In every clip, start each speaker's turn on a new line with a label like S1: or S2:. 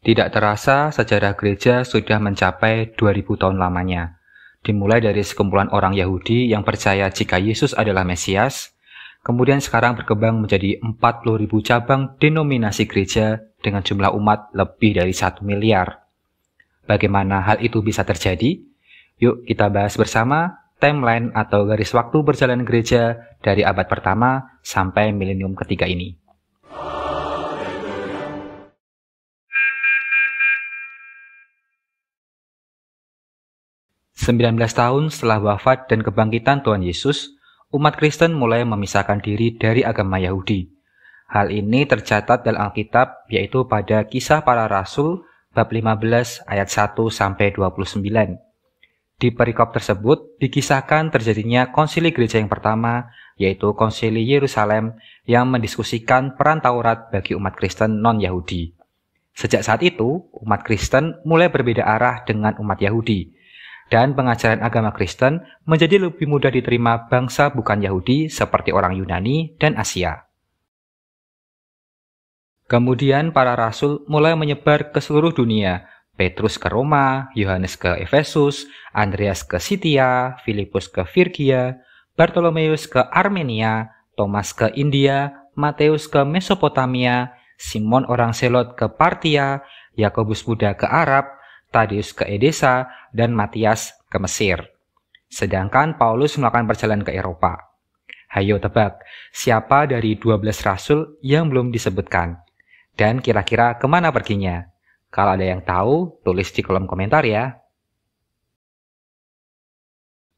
S1: Tidak terasa sejarah gereja sudah mencapai 2000 tahun lamanya. Dimulai dari sekumpulan orang Yahudi yang percaya jika Yesus adalah Mesias, kemudian sekarang berkembang menjadi 40.000 cabang denominasi gereja dengan jumlah umat lebih dari 1 miliar. Bagaimana hal itu bisa terjadi? Yuk kita bahas bersama timeline atau garis waktu berjalan gereja dari abad pertama sampai milenium ketiga ini. 19 tahun setelah wafat dan kebangkitan Tuhan Yesus, umat Kristen mulai memisahkan diri dari agama Yahudi. Hal ini tercatat dalam Alkitab yaitu pada Kisah Para Rasul bab 15 ayat 1 sampai 29. Di perikop tersebut dikisahkan terjadinya konsili gereja yang pertama yaitu konsili Yerusalem yang mendiskusikan peran Taurat bagi umat Kristen non-Yahudi. Sejak saat itu, umat Kristen mulai berbeda arah dengan umat Yahudi dan pengajaran agama Kristen menjadi lebih mudah diterima bangsa bukan Yahudi seperti orang Yunani dan Asia. Kemudian para rasul mulai menyebar ke seluruh dunia. Petrus ke Roma, Yohanes ke Efesus, Andreas ke Sitia, Filipus ke Virgia, Bartolomeus ke Armenia, Thomas ke India, Matius ke Mesopotamia, Simon orang Selot ke Partia, Yakobus Buddha ke Arab, Tadius ke Edesa, dan Matias ke Mesir. Sedangkan Paulus melakukan perjalanan ke Eropa. Hayo tebak, siapa dari 12 rasul yang belum disebutkan? Dan kira-kira ke mana perginya? Kalau ada yang tahu, tulis di kolom komentar ya.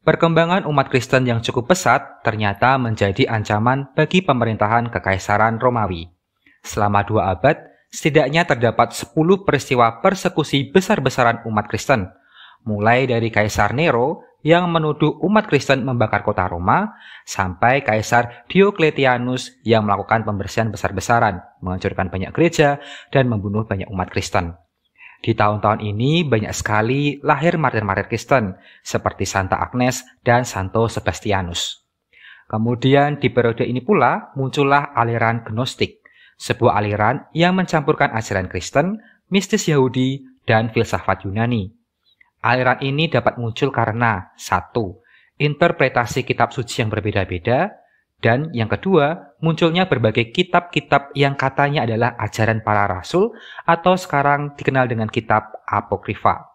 S1: Perkembangan umat Kristen yang cukup pesat ternyata menjadi ancaman bagi pemerintahan Kekaisaran Romawi. Selama dua abad, setidaknya terdapat 10 peristiwa persekusi besar-besaran umat Kristen, mulai dari Kaisar Nero yang menuduh umat Kristen membakar kota Roma, sampai Kaisar Diocletianus yang melakukan pembersihan besar-besaran, menghancurkan banyak gereja, dan membunuh banyak umat Kristen. Di tahun-tahun ini banyak sekali lahir martir-martir Kristen, seperti Santa Agnes dan Santo Sebastianus. Kemudian di periode ini pula muncullah aliran Gnostik, sebuah aliran yang mencampurkan ajaran Kristen, mistis Yahudi, dan filsafat Yunani. Aliran ini dapat muncul karena satu, interpretasi kitab suci yang berbeda-beda, dan yang kedua, munculnya berbagai kitab-kitab yang katanya adalah ajaran para rasul atau sekarang dikenal dengan kitab apokrifa.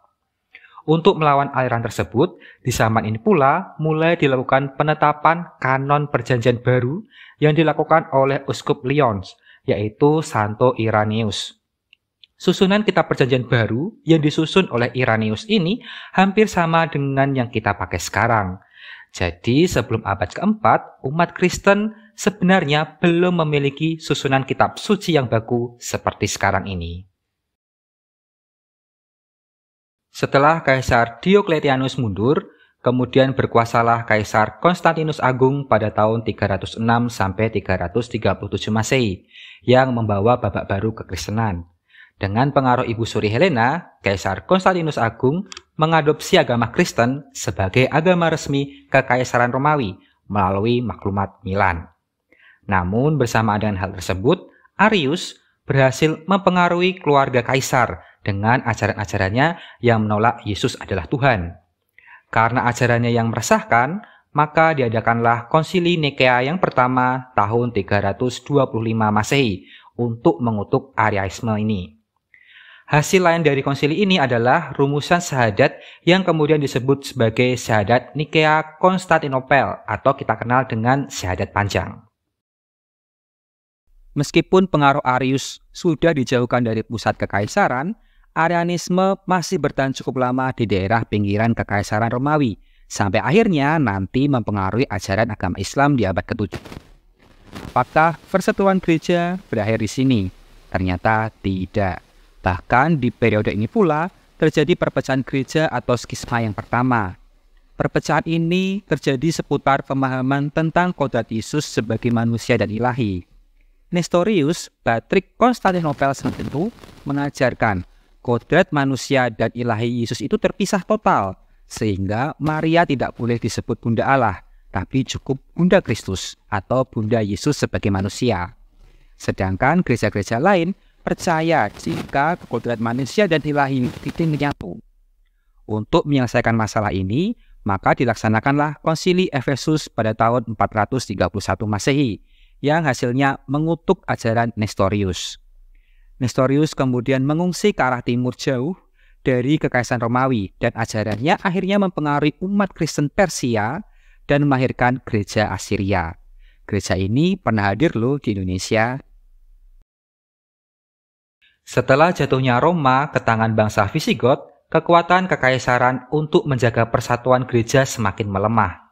S1: Untuk melawan aliran tersebut, di zaman ini pula mulai dilakukan penetapan kanon perjanjian baru yang dilakukan oleh Uskup Lyons yaitu Santo Irenaeus. Susunan kitab perjanjian baru yang disusun oleh Irenaeus ini hampir sama dengan yang kita pakai sekarang. Jadi sebelum abad keempat, umat Kristen sebenarnya belum memiliki susunan kitab suci yang baku seperti sekarang ini. Setelah Kaisar Diocletianus mundur, Kemudian berkuasalah Kaisar Konstantinus Agung pada tahun 306 sampai 337 Masehi yang membawa babak baru kekristenan. Dengan pengaruh Ibu Suri Helena, Kaisar Konstantinus Agung mengadopsi agama Kristen sebagai agama resmi Kekaisaran Romawi melalui maklumat Milan. Namun bersamaan dengan hal tersebut, Arius berhasil mempengaruhi keluarga kaisar dengan ajaran-ajarannya yang menolak Yesus adalah Tuhan. Karena ajarannya yang meresahkan, maka diadakanlah konsili Nikea yang pertama tahun 325 Masehi untuk mengutuk Ariaisme ini. Hasil lain dari konsili ini adalah rumusan syahadat yang kemudian disebut sebagai syahadat Nikea Konstantinopel atau kita kenal dengan syahadat panjang. Meskipun pengaruh Arius sudah dijauhkan dari pusat kekaisaran, Arianisme masih bertahan cukup lama di daerah pinggiran Kekaisaran Romawi, sampai akhirnya nanti mempengaruhi ajaran agama Islam di abad ke-7. Fakta persatuan gereja berakhir di sini? Ternyata tidak. Bahkan di periode ini pula terjadi perpecahan gereja atau skisma yang pertama. Perpecahan ini terjadi seputar pemahaman tentang kodrat Yesus sebagai manusia dan ilahi. Nestorius, Patrik Konstantinopel itu mengajarkan kodrat manusia dan ilahi Yesus itu terpisah total, sehingga Maria tidak boleh disebut Bunda Allah, tapi cukup Bunda Kristus atau Bunda Yesus sebagai manusia. Sedangkan gereja-gereja lain
S2: percaya jika kodrat manusia dan ilahi itu menyatu. Untuk menyelesaikan masalah ini, maka dilaksanakanlah konsili Efesus pada tahun 431 Masehi, yang hasilnya mengutuk ajaran Nestorius. Nestorius kemudian mengungsi ke arah timur jauh dari kekaisaran Romawi dan ajarannya akhirnya mempengaruhi umat Kristen Persia dan melahirkan gereja Assyria. Gereja ini pernah hadir loh di Indonesia.
S1: Setelah jatuhnya Roma ke tangan bangsa Visigot, kekuatan kekaisaran untuk menjaga persatuan gereja semakin melemah.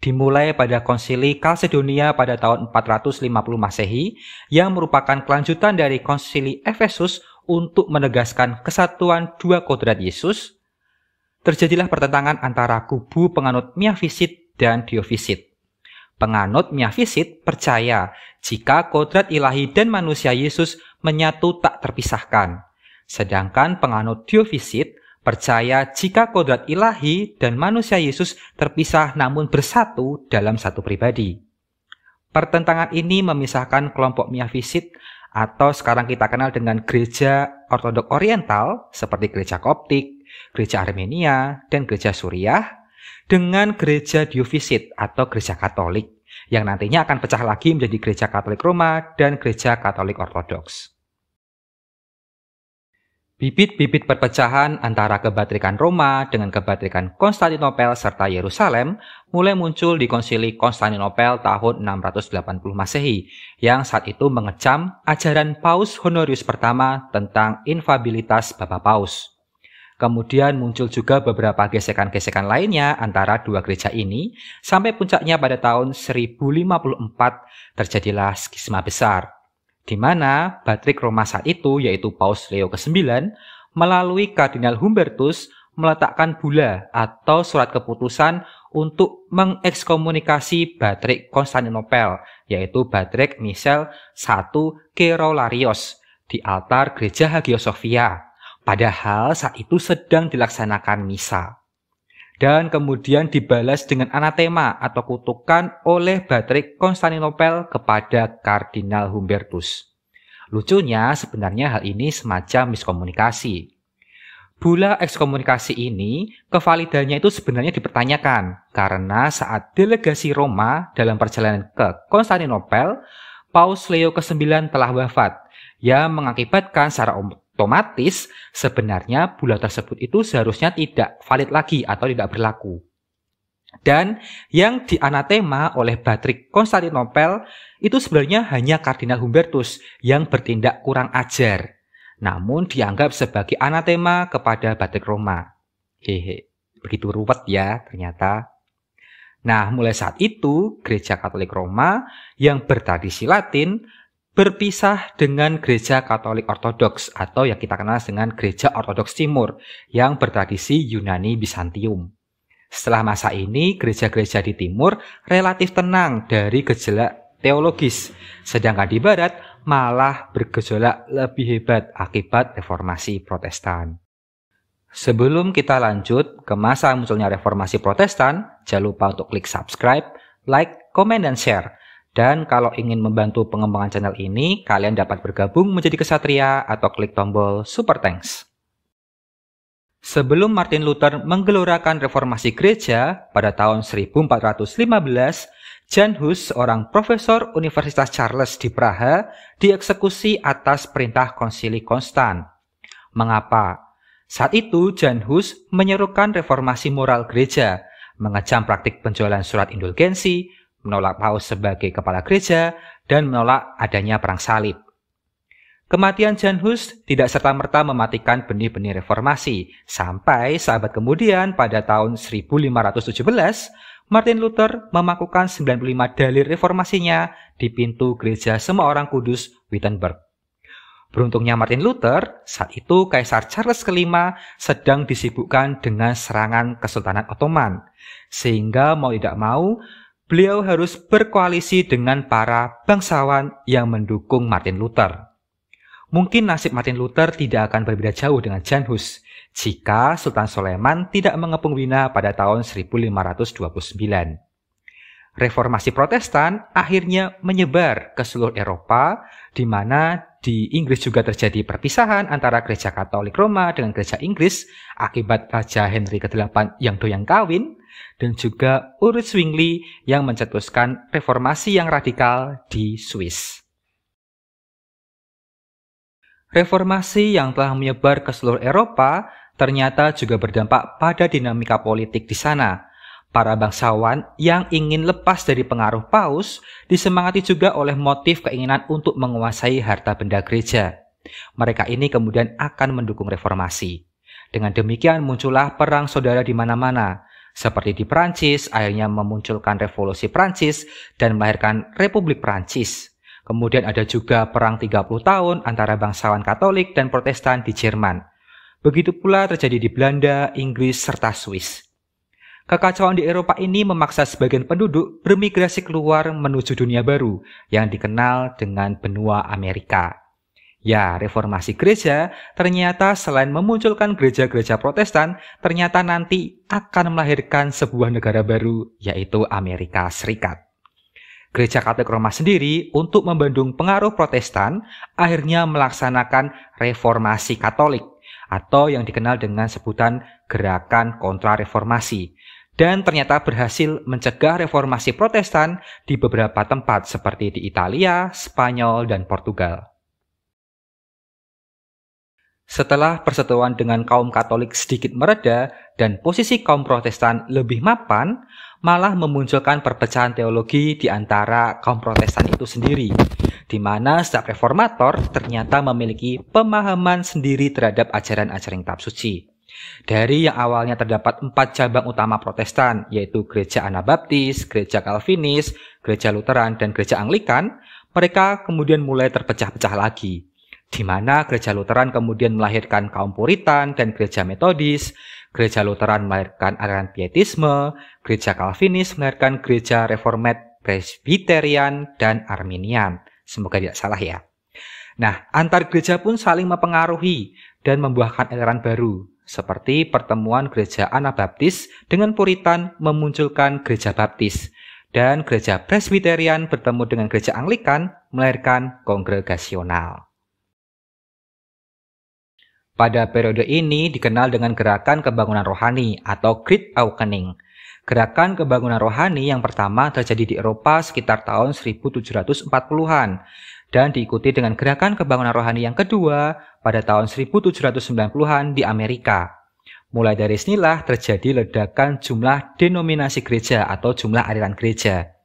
S1: Dimulai pada konsili Kalsedonia pada tahun 450 Masehi yang merupakan kelanjutan dari konsili Efesus untuk menegaskan kesatuan dua kodrat Yesus, terjadilah pertentangan antara kubu penganut Miafisit dan Diofisit. Penganut Miafisit percaya jika kodrat ilahi dan manusia Yesus menyatu tak terpisahkan. Sedangkan penganut Diofisit percaya jika kodrat ilahi dan manusia Yesus terpisah namun bersatu dalam satu pribadi. Pertentangan ini memisahkan kelompok Miafisit atau sekarang kita kenal dengan gereja ortodok oriental seperti gereja Koptik, gereja Armenia, dan gereja Suriah dengan gereja Diofisit atau gereja Katolik yang nantinya akan pecah lagi menjadi gereja Katolik Roma dan gereja Katolik Ortodoks. Bibit-bibit perpecahan antara kebatrikan Roma dengan kebatrikan Konstantinopel serta Yerusalem mulai muncul di konsili Konstantinopel tahun 680 Masehi yang saat itu mengecam ajaran Paus Honorius pertama tentang infabilitas Bapak Paus. Kemudian muncul juga beberapa gesekan-gesekan lainnya antara dua gereja ini sampai puncaknya pada tahun 1054 terjadilah skisma besar di mana Batrik saat itu yaitu Paus Leo ke-9 melalui Kardinal Humbertus meletakkan bula atau surat keputusan untuk mengekskomunikasi Batrik Konstantinopel yaitu Batrik Michel I Kerolarios di altar gereja Hagia Sophia padahal saat itu sedang dilaksanakan misa dan kemudian dibalas dengan anatema atau kutukan oleh Batrik Konstantinopel kepada Kardinal Humbertus. Lucunya sebenarnya hal ini semacam miskomunikasi. Bula ekskomunikasi ini kevalidannya itu sebenarnya dipertanyakan karena saat delegasi Roma dalam perjalanan ke Konstantinopel, Paus Leo ke-9 telah wafat yang mengakibatkan secara otomatis sebenarnya bulan tersebut itu seharusnya tidak valid lagi atau tidak berlaku. Dan yang dianatema oleh Batrik Konstantinopel itu sebenarnya hanya Kardinal Humbertus yang bertindak kurang ajar, namun dianggap sebagai anatema kepada Batrik Roma. Hehe, begitu ruwet ya ternyata. Nah, mulai saat itu, Gereja Katolik Roma yang bertradisi Latin berpisah dengan gereja Katolik Ortodoks atau yang kita kenal dengan gereja Ortodoks Timur yang bertradisi Yunani Bizantium. Setelah masa ini, gereja-gereja di timur relatif tenang dari gejolak teologis, sedangkan di barat malah bergejolak lebih hebat akibat reformasi Protestan. Sebelum kita lanjut ke masa munculnya reformasi Protestan, jangan lupa untuk klik subscribe, like, komen, dan share dan kalau ingin membantu pengembangan channel ini, kalian dapat bergabung menjadi kesatria atau klik tombol Super Thanks. Sebelum Martin Luther menggelorakan reformasi gereja pada tahun 1415, Jan Hus, seorang profesor Universitas Charles di Praha, dieksekusi atas perintah konsili konstan. Mengapa? Saat itu Jan Hus menyerukan reformasi moral gereja, mengecam praktik penjualan surat indulgensi, menolak Paus sebagai kepala gereja, dan menolak adanya perang salib. Kematian Jan Hus tidak serta-merta mematikan benih-benih reformasi, sampai sahabat kemudian pada tahun 1517, Martin Luther memakukan 95 dalil reformasinya di pintu gereja semua orang kudus Wittenberg. Beruntungnya Martin Luther, saat itu Kaisar Charles V sedang disibukkan dengan serangan Kesultanan Ottoman, sehingga mau tidak mau beliau harus berkoalisi dengan para bangsawan yang mendukung Martin Luther. Mungkin nasib Martin Luther tidak akan berbeda jauh dengan Jan Hus jika Sultan Soleman tidak mengepung Wina pada tahun 1529. Reformasi Protestan akhirnya menyebar ke seluruh Eropa di mana di Inggris juga terjadi perpisahan antara gereja Katolik Roma dengan gereja Inggris akibat Raja Henry ke-8 yang doyan kawin dan juga Ulrich Zwingli yang mencetuskan reformasi yang radikal di Swiss. Reformasi yang telah menyebar ke seluruh Eropa ternyata juga berdampak pada dinamika politik di sana, Para bangsawan yang ingin lepas dari pengaruh paus disemangati juga oleh motif keinginan untuk menguasai harta benda gereja. Mereka ini kemudian akan mendukung reformasi. Dengan demikian muncullah perang saudara di mana-mana. Seperti di Prancis, akhirnya memunculkan revolusi Prancis dan melahirkan Republik Prancis. Kemudian ada juga perang 30 tahun antara bangsawan Katolik dan Protestan di Jerman. Begitu pula terjadi di Belanda, Inggris, serta Swiss. Kekacauan di Eropa ini memaksa sebagian penduduk bermigrasi keluar menuju dunia baru yang dikenal dengan benua Amerika. Ya, reformasi gereja ternyata selain memunculkan gereja-gereja protestan, ternyata nanti akan melahirkan sebuah negara baru, yaitu Amerika Serikat. Gereja Katolik Roma sendiri untuk membendung pengaruh protestan, akhirnya melaksanakan reformasi Katolik, atau yang dikenal dengan sebutan gerakan kontra-reformasi, dan ternyata berhasil mencegah reformasi Protestan di beberapa tempat seperti di Italia, Spanyol, dan Portugal. Setelah persetujuan dengan kaum Katolik sedikit mereda dan posisi kaum Protestan lebih mapan, malah memunculkan perpecahan teologi di antara kaum Protestan itu sendiri, di mana setiap reformator ternyata memiliki pemahaman sendiri terhadap ajaran-ajaran kitab suci. Dari yang awalnya terdapat empat cabang utama protestan, yaitu gereja Anabaptis, gereja Calvinis, gereja Lutheran, dan gereja Anglikan, mereka kemudian mulai terpecah-pecah lagi. Di mana gereja Lutheran kemudian melahirkan kaum Puritan dan gereja Metodis, gereja Lutheran melahirkan aliran Pietisme, gereja Calvinis melahirkan gereja Reformed Presbyterian dan Arminian. Semoga tidak salah ya. Nah, antar gereja pun saling mempengaruhi dan membuahkan aliran baru, seperti pertemuan gereja Anabaptis dengan Puritan memunculkan gereja Baptis, dan gereja Presbyterian bertemu dengan gereja Anglikan melahirkan kongregasional. Pada periode ini dikenal dengan gerakan kebangunan rohani atau Great Awakening. Gerakan kebangunan rohani yang pertama terjadi di Eropa sekitar tahun 1740-an dan diikuti dengan gerakan kebangunan rohani yang kedua pada tahun 1790-an di Amerika. Mulai dari sinilah terjadi ledakan jumlah denominasi gereja atau jumlah aliran gereja.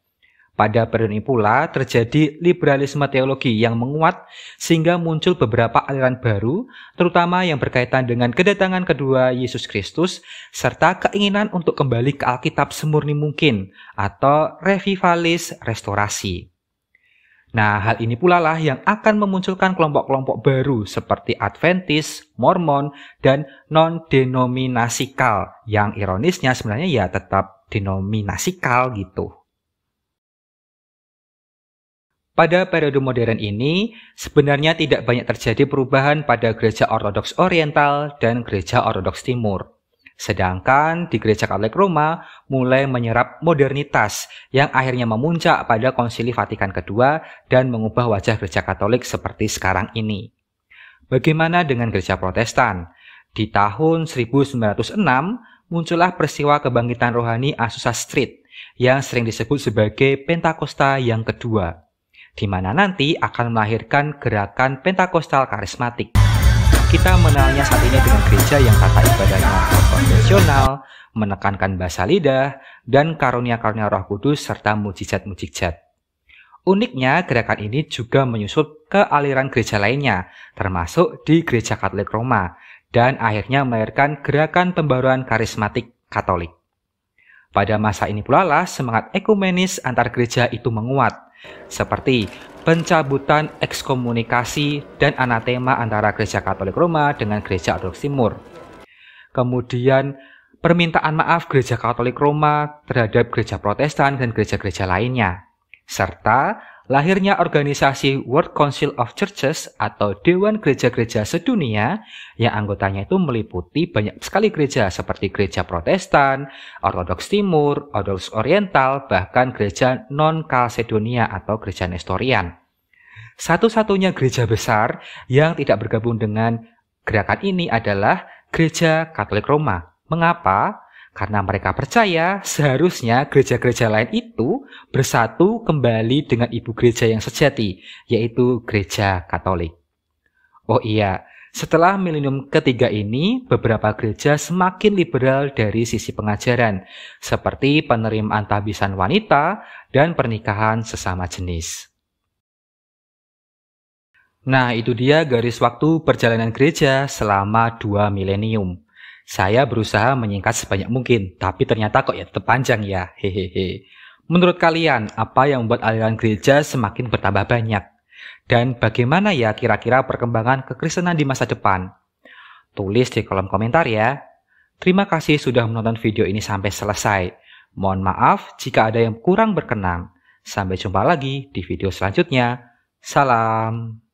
S1: Pada periode ini pula terjadi liberalisme teologi yang menguat sehingga muncul beberapa aliran baru, terutama yang berkaitan dengan kedatangan kedua Yesus Kristus serta keinginan untuk kembali ke Alkitab semurni mungkin atau revivalis restorasi. Nah, hal ini pula lah yang akan memunculkan kelompok-kelompok baru seperti Adventis, Mormon, dan non-denominasikal yang ironisnya sebenarnya ya tetap denominasikal gitu. Pada periode modern ini, sebenarnya tidak banyak terjadi perubahan pada gereja ortodoks oriental dan gereja ortodoks timur. Sedangkan di Gereja Katolik Roma mulai menyerap modernitas yang akhirnya memuncak pada Konsili Vatikan II dan mengubah wajah Gereja Katolik seperti sekarang ini. Bagaimana dengan Gereja Protestan? Di tahun 1906 muncullah peristiwa kebangkitan rohani Azusa Street yang sering disebut sebagai Pentakosta yang kedua, di mana nanti akan melahirkan gerakan Pentakostal karismatik. Kita mengenalnya saat ini dengan gereja yang tata ibadahnya konvensional, menekankan bahasa lidah, dan karunia-karunia roh kudus serta mujizat-mujizat. Uniknya, gerakan ini juga menyusul ke aliran gereja lainnya, termasuk di Gereja Katolik Roma, dan akhirnya melahirkan gerakan pembaruan karismatik Katolik. Pada masa ini pula lah semangat ekumenis antar gereja itu menguat, seperti pencabutan ekskomunikasi dan anatema antara Gereja Katolik Roma dengan Gereja Ortodoks Timur. Kemudian permintaan maaf Gereja Katolik Roma terhadap Gereja Protestan dan gereja-gereja lainnya, serta lahirnya organisasi World Council of Churches atau Dewan Gereja-Gereja Sedunia yang anggotanya itu meliputi banyak sekali gereja seperti gereja Protestan, Ortodoks Timur, Ortodoks Oriental, bahkan gereja non-Kalsedonia atau gereja Nestorian. Satu-satunya gereja besar yang tidak bergabung dengan gerakan ini adalah Gereja Katolik Roma. Mengapa? Karena mereka percaya seharusnya gereja-gereja lain itu bersatu kembali dengan ibu gereja yang sejati, yaitu gereja Katolik. Oh iya, setelah milenium ketiga ini, beberapa gereja semakin liberal dari sisi pengajaran, seperti penerimaan tabisan wanita dan pernikahan sesama jenis. Nah, itu dia garis waktu perjalanan gereja selama dua milenium. Saya berusaha menyingkat sebanyak mungkin, tapi ternyata kok ya tetap panjang ya, hehehe. Menurut kalian, apa yang membuat aliran gereja semakin bertambah banyak? Dan bagaimana ya kira-kira perkembangan kekristenan di masa depan? Tulis di kolom komentar ya. Terima kasih sudah menonton video ini sampai selesai. Mohon maaf jika ada yang kurang berkenan. Sampai jumpa lagi di video selanjutnya. Salam.